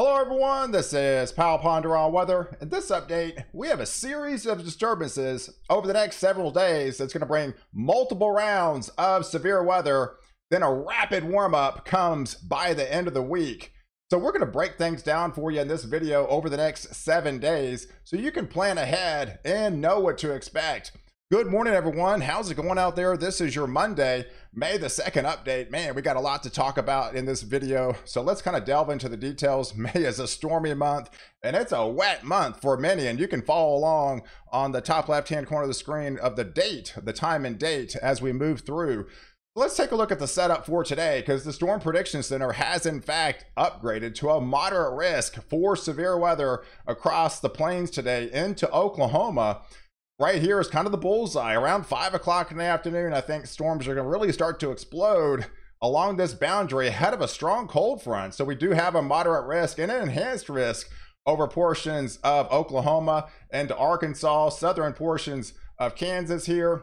Hello everyone, this is POW Ponder on Weather. In this update, we have a series of disturbances over the next several days that's going to bring multiple rounds of severe weather. Then a rapid warm up comes by the end of the week. So we're going to break things down for you in this video over the next seven days so you can plan ahead and know what to expect. Good morning, everyone. How's it going out there? This is your Monday, May the 2nd update. Man, we got a lot to talk about in this video. So let's kind of delve into the details. May is a stormy month and it's a wet month for many. And you can follow along on the top left hand corner of the screen of the date, the time and date as we move through. Let's take a look at the setup for today because the Storm Prediction Center has in fact upgraded to a moderate risk for severe weather across the plains today into Oklahoma right here is kind of the bullseye. Around five o'clock in the afternoon, I think storms are going to really start to explode along this boundary ahead of a strong cold front. So we do have a moderate risk and an enhanced risk over portions of Oklahoma and Arkansas, southern portions of Kansas here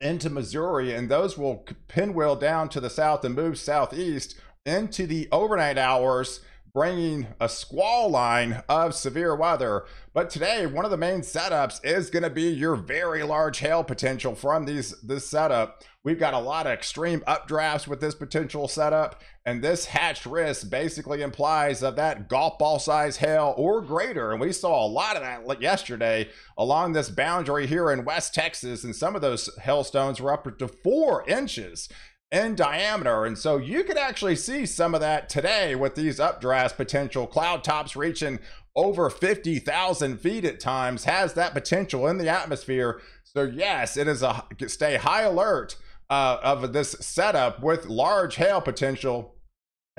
into Missouri, and those will pinwheel down to the south and move southeast into the overnight hours bringing a squall line of severe weather. But today, one of the main setups is going to be your very large hail potential from these this setup. We've got a lot of extreme updrafts with this potential setup, and this hatched risk basically implies of that golf ball size hail or greater. And we saw a lot of that yesterday along this boundary here in West Texas, and some of those hailstones were up to four inches in diameter. And so you could actually see some of that today with these updrafts potential. Cloud tops reaching over 50,000 feet at times has that potential in the atmosphere. So yes, it is a stay high alert uh, of this setup with large hail potential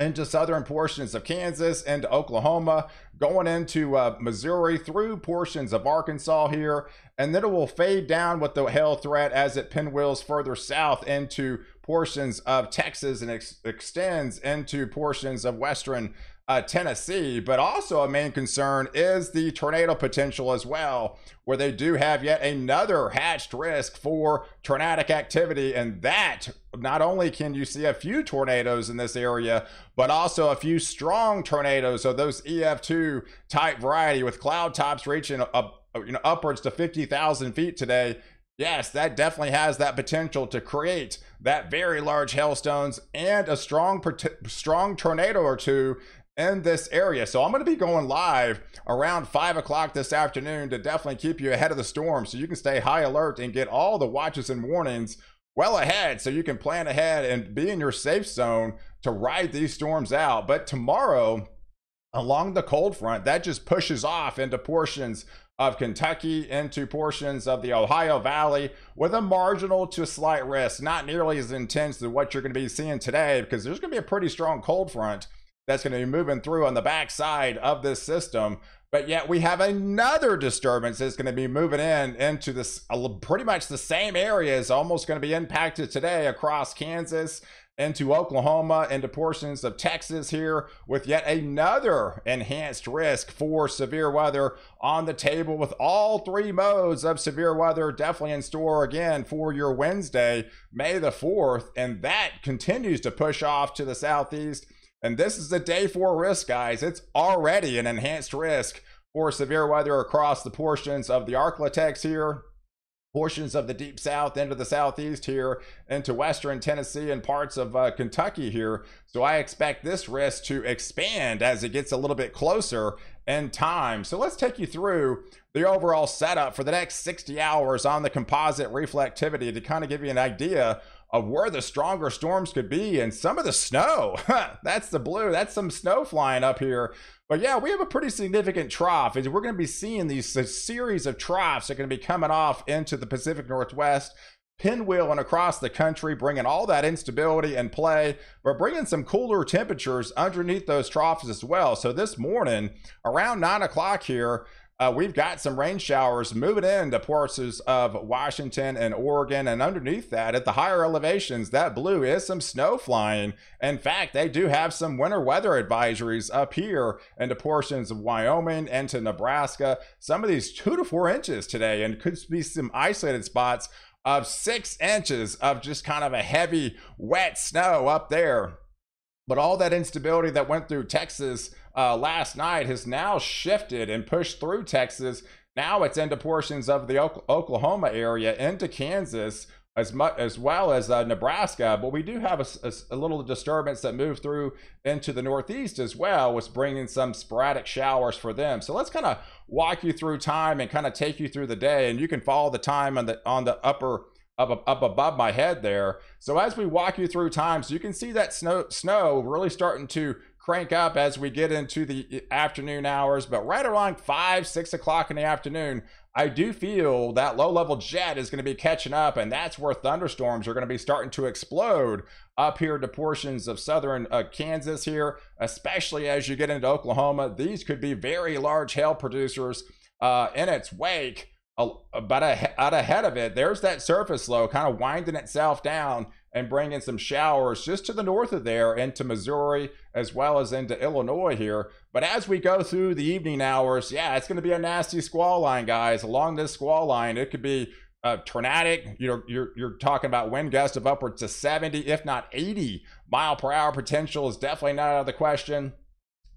into southern portions of Kansas and Oklahoma, going into uh, Missouri through portions of Arkansas here, and then it will fade down with the hail threat as it pinwheels further south into portions of Texas and ex- extends into portions of western uh, Tennessee. But also, a main concern is the tornado potential as well, where they do have yet another hatched risk for tornadic activity. And that not only can you see a few tornadoes in this area, but also a few strong tornadoes of those EF2 type variety with cloud tops reaching up, you know, upwards to 50,000 feet today yes, that definitely has that potential to create that very large hailstones and a strong strong tornado or two in this area. So I'm going to be going live around five o'clock this afternoon to definitely keep you ahead of the storm so you can stay high alert and get all the watches and warnings well ahead so you can plan ahead and be in your safe zone to ride these storms out. But tomorrow, along the cold front, that just pushes off into portions of Kentucky into portions of the Ohio Valley with a marginal to slight risk, not nearly as intense as what you're going to be seeing today because there's going to be a pretty strong cold front that's going to be moving through on the backside of this system. But yet we have another disturbance that's going to be moving in into this uh, pretty much the same areas, almost going to be impacted today across Kansas into Oklahoma, into portions of Texas here, with yet another enhanced risk for severe weather on the table, with all three modes of severe weather definitely in store again for your Wednesday, May the 4th. And that continues to push off to the southeast. And this is the day four risk, guys. It's already an enhanced risk for severe weather across the portions of the Arklatex here, portions of the deep south into the southeast here into western Tennessee and parts of uh, Kentucky here. So I expect this risk to expand as it gets a little bit closer in time. So let's take you through the overall setup for the next 60 hours on the composite reflectivity to kind of give you an idea of where the stronger storms could be and some of the snow. that's the blue. That's some snow flying up here but yeah, we have a pretty significant trough. and We're going to be seeing these series of troughs that are going to be coming off into the Pacific Northwest, pinwheeling across the country, bringing all that instability in play, but bringing some cooler temperatures underneath those troughs as well. So this morning, around nine o'clock here, uh, we've got some rain showers moving into parts of Washington and Oregon. And underneath that, at the higher elevations, that blue is some snow flying. In fact, they do have some winter weather advisories up here into portions of Wyoming and to Nebraska. Some of these two to four inches today, and could be some isolated spots of six inches of just kind of a heavy, wet snow up there. But all that instability that went through Texas uh, last night has now shifted and pushed through Texas. Now it's into portions of the Oklahoma area, into Kansas, as much as well as uh, Nebraska. But we do have a, a, a, little disturbance that moved through into the Northeast as well, was bringing some sporadic showers for them. So let's kind of walk you through time and kind of take you through the day, and you can follow the time on the on the upper up, up above my head there. So as we walk you through times, you can see that snow snow really starting to crank up as we get into the afternoon hours. But right around five, six o'clock in the afternoon, I do feel that low level jet is going to be catching up, and that's where thunderstorms are going to be starting to explode up here to portions of southern uh, Kansas here, especially as you get into Oklahoma. These could be very large hail producers uh, in its wake but out ahead of it, there's that surface low kind of winding itself down and bring in some showers just to the north of there into Missouri as well as into Illinois here. But as we go through the evening hours, yeah, it's going to be a nasty squall line, guys. Along this squall line, it could be uh, tornadic. You know, you're you're talking about wind gusts of upwards to 70, if not 80 mile per hour potential is definitely not out of the question.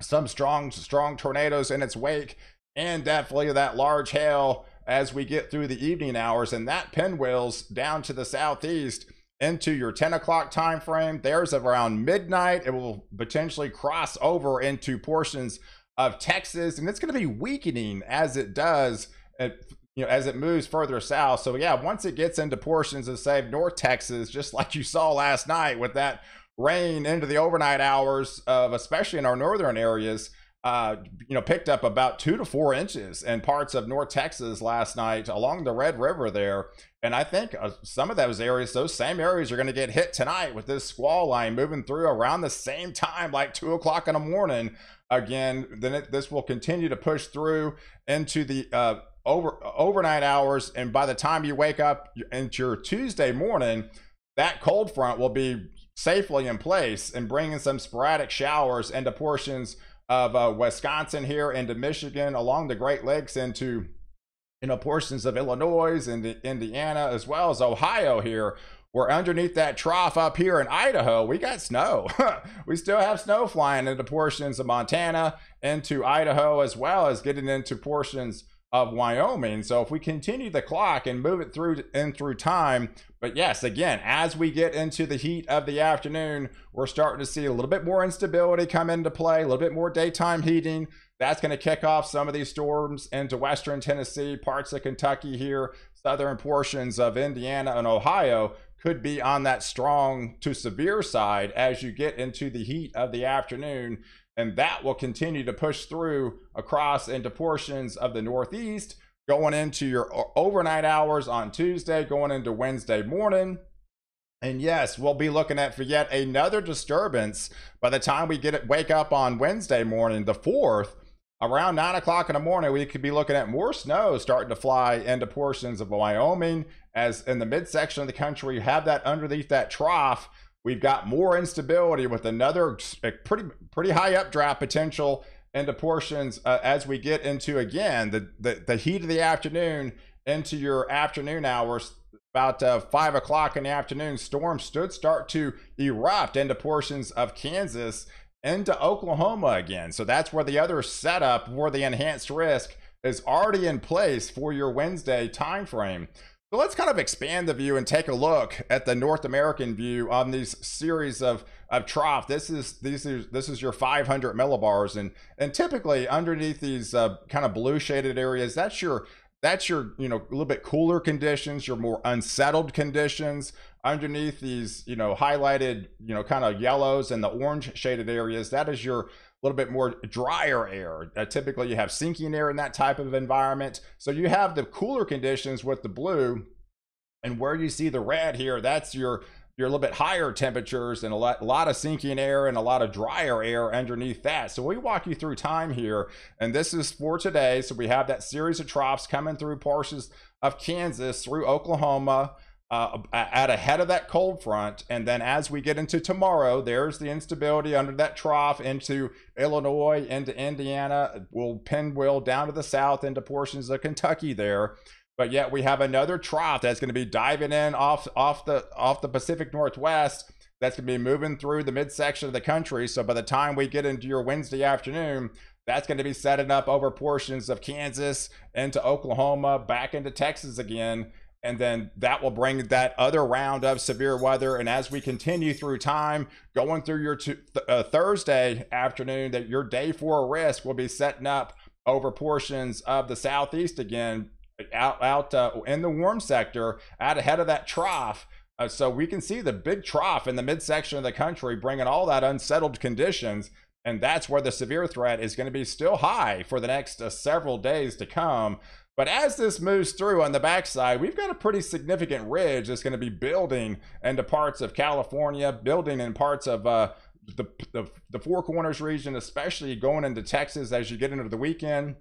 Some strong strong tornadoes in its wake, and definitely that large hail as we get through the evening hours and that pinwheels down to the southeast into your 10 o'clock time frame there's around midnight. It will potentially cross over into portions of texas and it's going to be weakening as it does at, you know as it moves further south. So yeah once it gets into portions of say north texas just like you saw last night with that rain into the overnight hours of especially in our northern areas uh, you know, picked up about two to four inches in parts of North Texas last night along the Red River there. And I think uh, some of those areas, those same areas, are going to get hit tonight with this squall line moving through around the same time, like two o'clock in the morning. Again, then it, this will continue to push through into the uh, over overnight hours, and by the time you wake up into your Tuesday morning, that cold front will be safely in place and bringing some sporadic showers into portions of uh, Wisconsin here into Michigan, along the Great Lakes into you know portions of Illinois and Indiana as well as Ohio here. We're underneath that trough up here in Idaho. We got snow. we still have snow flying into portions of Montana, into Idaho, as well as getting into portions of Wyoming. So if we continue the clock and move it through in through time, but yes, again, as we get into the heat of the afternoon, we're starting to see a little bit more instability come into play, a little bit more daytime heating. That's going to kick off some of these storms into western Tennessee, parts of Kentucky here, southern portions of Indiana and Ohio could be on that strong to severe side as you get into the heat of the afternoon and that will continue to push through across into portions of the Northeast, going into your overnight hours on Tuesday, going into Wednesday morning. And yes, we'll be looking at for yet another disturbance by the time we get it wake up on Wednesday morning, the fourth. Around nine o'clock in the morning, we could be looking at more snow starting to fly into portions of Wyoming. As in the midsection of the country, you have that underneath that trough We've got more instability with another pretty pretty high updraft potential into portions uh, as we get into again the, the the heat of the afternoon into your afternoon hours. About uh, five o'clock in the afternoon storms should start to erupt into portions of kansas into oklahoma again. So that's where the other setup where the enhanced risk is already in place for your wednesday time frame so let's kind of expand the view and take a look at the North American view on these series of of trough. This is these is this is your 500 millibars, and and typically underneath these uh, kind of blue shaded areas, that's your that's your you know a little bit cooler conditions, your more unsettled conditions. Underneath these you know highlighted you know kind of yellows and the orange shaded areas, that is your little bit more drier air. Uh, typically, you have sinking air in that type of environment. So you have the cooler conditions with the blue, and where you see the red here, that's your your little bit higher temperatures and a lot, a lot of sinking air and a lot of drier air underneath that. So we walk you through time here, and this is for today. So we have that series of troughs coming through portions of Kansas, through Oklahoma, uh, at ahead of that cold front. And then as we get into tomorrow, there's the instability under that trough into Illinois, into Indiana. We'll pinwheel down to the south into portions of Kentucky there. But yet we have another trough that's going to be diving in off off the off the Pacific Northwest that's going to be moving through the midsection of the country. So by the time we get into your Wednesday afternoon, that's going to be setting up over portions of Kansas into Oklahoma, back into Texas again. And then that will bring that other round of severe weather. And as we continue through time, going through your th- uh, Thursday afternoon, that your day four risk will be setting up over portions of the southeast again, out out uh, in the warm sector, out ahead of that trough. Uh, so we can see the big trough in the midsection of the country, bringing all that unsettled conditions. And that's where the severe threat is going to be still high for the next uh, several days to come. But as this moves through on the backside, we've got a pretty significant ridge that's going to be building into parts of California, building in parts of uh, the, the, the Four Corners region, especially going into Texas as you get into the weekend.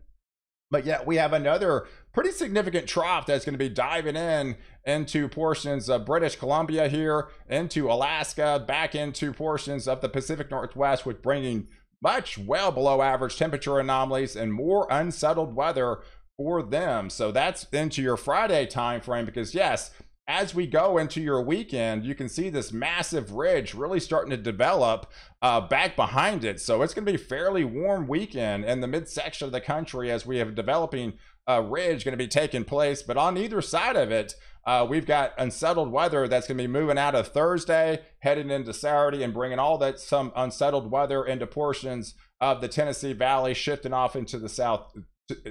But yet we have another pretty significant trough that's going to be diving in into portions of British Columbia here, into Alaska, back into portions of the Pacific Northwest, with bringing much well below average temperature anomalies and more unsettled weather for them. So that's into your Friday time frame because yes, as we go into your weekend, you can see this massive ridge really starting to develop uh, back behind it. So it's going to be fairly warm weekend in the midsection of the country as we have developing uh, ridge going to be taking place. But on either side of it, uh, we've got unsettled weather that's going to be moving out of Thursday, heading into Saturday, and bringing all that some unsettled weather into portions of the Tennessee Valley, shifting off into the south,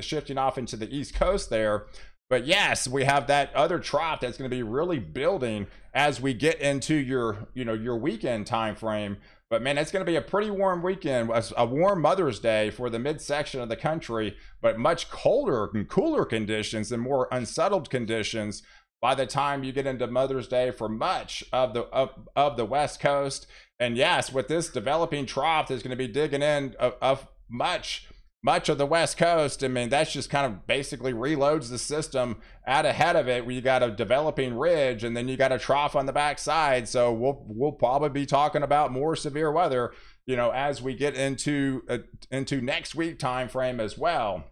shifting off into the East Coast there. But yes, we have that other trough that's going to be really building as we get into your, you know, your weekend time frame. But man, it's going to be a pretty warm weekend, a warm Mother's Day for the midsection of the country, but much colder and cooler conditions and more unsettled conditions by the time you get into Mother's Day for much of the of, of the West Coast. And yes, with this developing trough that's going to be digging in of, of much much of the West Coast, I mean, that's just kind of basically reloads the system out ahead of it. Where you got a developing ridge, and then you got a trough on the backside. So we'll we'll probably be talking about more severe weather, you know, as we get into uh, into next week time frame as well.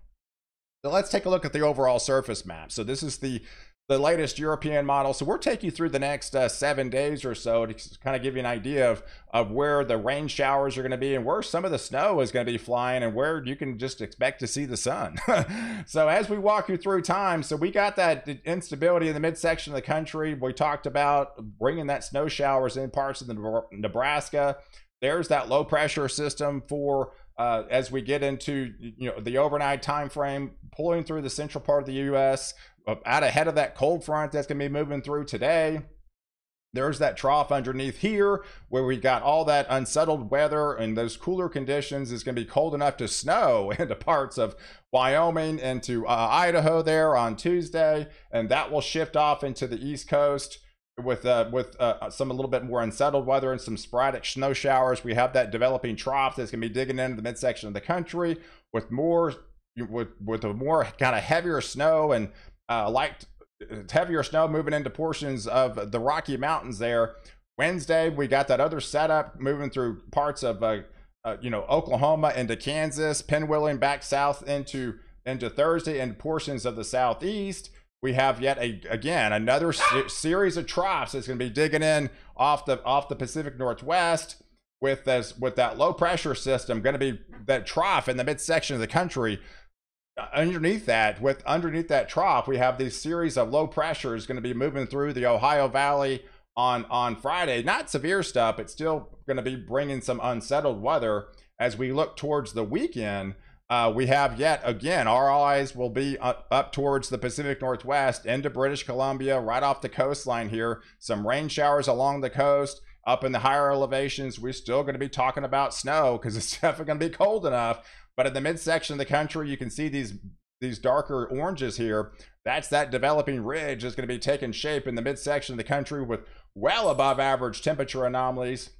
So let's take a look at the overall surface map. So this is the the latest European model. So we'll take you through the next uh, seven days or so to kind of give you an idea of, of where the rain showers are going to be and where some of the snow is going to be flying and where you can just expect to see the sun. so as we walk you through time, so we got that instability in the midsection of the country. We talked about bringing that snow showers in parts of the Nebraska. There's that low pressure system for uh, as we get into you know the overnight time frame pulling through the central part of the U.S out ahead of that cold front that's going to be moving through today. There's that trough underneath here where we got all that unsettled weather and those cooler conditions is going to be cold enough to snow into parts of Wyoming into uh, Idaho there on Tuesday, and that will shift off into the East Coast with uh, with uh, some a little bit more unsettled weather and some sporadic snow showers. We have that developing trough that's going to be digging into the midsection of the country with more with with a more kind of heavier snow and uh, light, heavier snow moving into portions of the Rocky Mountains there. Wednesday, we got that other setup moving through parts of, uh, uh, you know, Oklahoma into Kansas, pinwheeling back south into into Thursday and portions of the southeast. We have yet a again another se- series of troughs that's going to be digging in off the off the Pacific Northwest with this with that low pressure system going to be that trough in the midsection of the country underneath that with underneath that trough we have these series of low pressures going to be moving through the ohio valley on on friday. Not severe stuff but still going to be bringing some unsettled weather. As we look towards the weekend uh, we have yet again our eyes will be up, up towards the pacific northwest into british columbia right off the coastline here. Some rain showers along the coast up in the higher elevations. We're still going to be talking about snow because it's definitely going to be cold enough but in the midsection of the country, you can see these these darker oranges here. That's that developing ridge that's going to be taking shape in the midsection of the country with well above average temperature anomalies.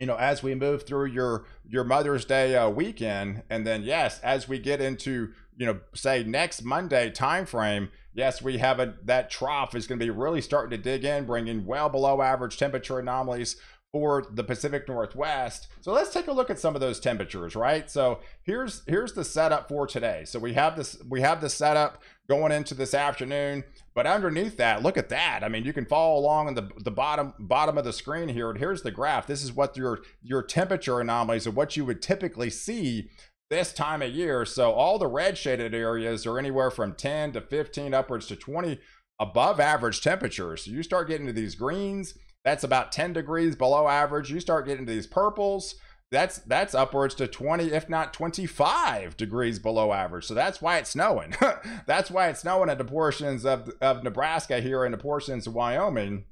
You know, as we move through your your Mother's Day uh, weekend, and then yes, as we get into you know say next Monday time frame, yes, we have a that trough is going to be really starting to dig in, bringing well below average temperature anomalies for the Pacific Northwest. So let's take a look at some of those temperatures, right? So here's here's the setup for today. So we have this we have the setup going into this afternoon, but underneath that, look at that. I mean, you can follow along in the the bottom bottom of the screen here. And here's the graph. This is what your your temperature anomalies of what you would typically see this time of year. So all the red shaded areas are anywhere from 10 to 15 upwards to 20 above average temperatures. So you start getting to these greens that's about 10 degrees below average. You start getting to these purples, that's that's upwards to 20 if not 25 degrees below average. So that's why it's snowing. That's why it's snowing at the portions of, of nebraska here and the portions of wyoming.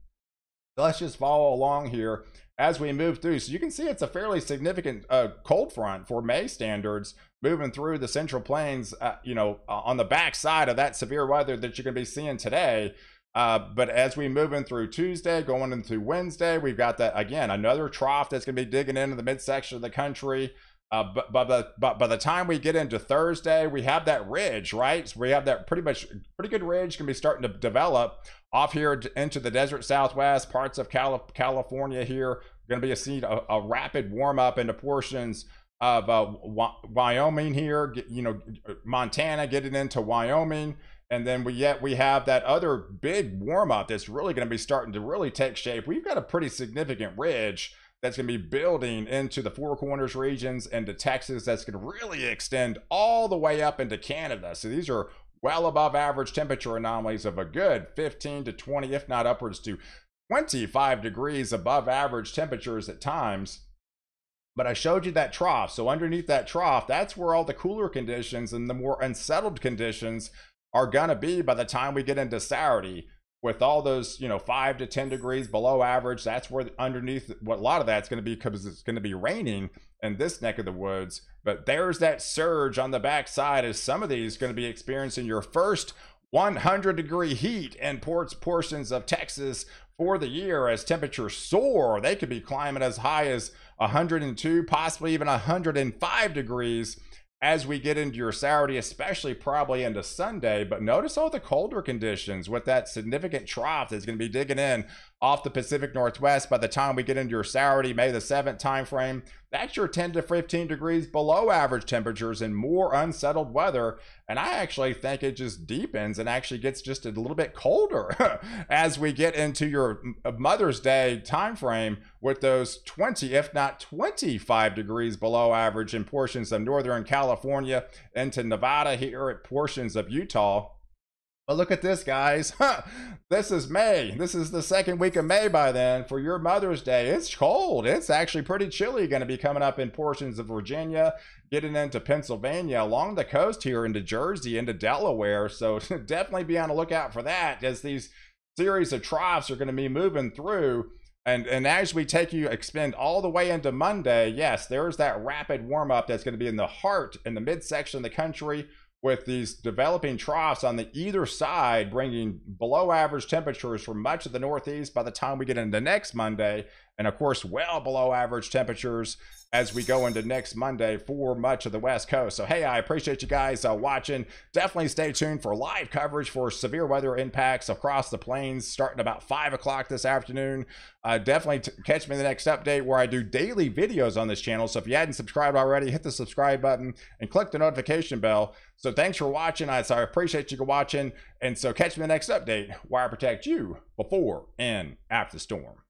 Let's just follow along here as we move through. So you can see it's a fairly significant uh, cold front for may standards moving through the central plains uh, you know on the back side of that severe weather that you're going to be seeing today uh, but as we move in through Tuesday, going into Wednesday, we've got that again another trough that's going to be digging into the midsection of the country. Uh, but, but, but, but by the time we get into Thursday, we have that ridge, right? So we have that pretty much pretty good ridge can be starting to develop off here into the desert southwest, parts of Cali- California here. Going to be a, seed, a, a rapid warm up into portions of uh, Wyoming here, you know, Montana getting into Wyoming and then we yet we have that other big warm up that's really going to be starting to really take shape. We've got a pretty significant ridge that's going to be building into the Four Corners regions into Texas. That's going to really extend all the way up into Canada. So these are well above average temperature anomalies of a good 15 to 20, if not upwards to 25 degrees above average temperatures at times. But I showed you that trough. So underneath that trough, that's where all the cooler conditions and the more unsettled conditions are going to be by the time we get into Saturday with all those, you know, five to 10 degrees below average. That's where underneath what a lot of that's going to be because it's going to be raining in this neck of the woods. But there's that surge on the backside as some of these going to be experiencing your first 100 degree heat in ports portions of Texas for the year as temperatures soar. They could be climbing as high as 102, possibly even 105 degrees as we get into your Saturday, especially probably into Sunday. But notice all the colder conditions with that significant trough that's going to be digging in off the Pacific Northwest by the time we get into your Saturday, May the 7th timeframe. That's your 10 to 15 degrees below average temperatures and more unsettled weather. And I actually think it just deepens and actually gets just a little bit colder as we get into your Mother's Day timeframe with those 20, if not 25 degrees below average in portions of Northern California into Nevada here at portions of Utah. But look at this, guys. this is May. This is the second week of May by then for your Mother's Day. It's cold. It's actually pretty chilly going to be coming up in portions of Virginia, getting into Pennsylvania, along the coast here into Jersey, into Delaware. So definitely be on the lookout for that as these series of troughs are going to be moving through. And and as we take you expend all the way into Monday, yes, there's that rapid warm up that's going to be in the heart in the midsection of the country with these developing troughs on the either side bringing below average temperatures for much of the northeast by the time we get into next monday and of course well below average temperatures as we go into next Monday for much of the West Coast. So, hey, I appreciate you guys uh, watching. Definitely stay tuned for live coverage for severe weather impacts across the plains starting about 5 o'clock this afternoon. Uh, definitely t- catch me in the next update where I do daily videos on this channel. So, if you hadn't subscribed already, hit the subscribe button and click the notification bell. So, thanks for watching. I, so I appreciate you watching. And so, catch me in the next update where I protect you before and after the storm.